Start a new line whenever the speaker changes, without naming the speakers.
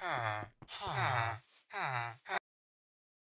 Ah. Ah.